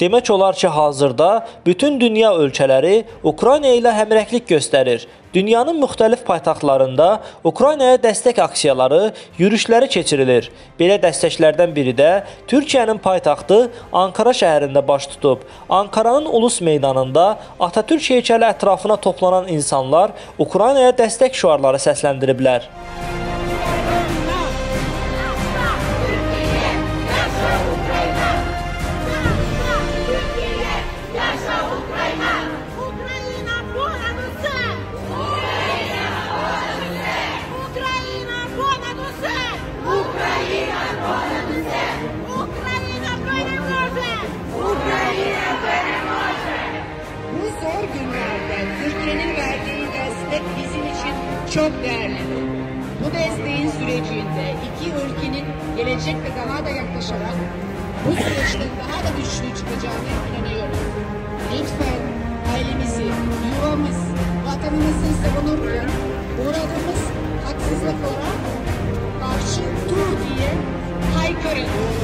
Demək olar ki, hazırda bütün dünya ölkələri Ukrayna ilə həmrəylik göstərir. Dünyanın müxtəlif paytaxtlarında Ukraynaya dəstək aksiyaları, yürüşləri keçirilir. Belə dəstəklərdən biri də Türkiyənin paytaxtı Ankara şəhərində baş tutub. Ankaranın Ulus meydanında Atatürk heykəli ətrafına toplanan insanlar Ukraynaya dəstək şüarları səsləndiriblər. Destek bizim için çok değerli. Bu desteğin sürecinde iki ülkenin gelecekte daha da yaklaşarak bu süreçten daha da güçlü çıkacağına inanıyorum. Lütfen ailemizi, yuvamız, vatanımızı savunurken uğradığımız haksızlıklara karşı dur diye haykırın.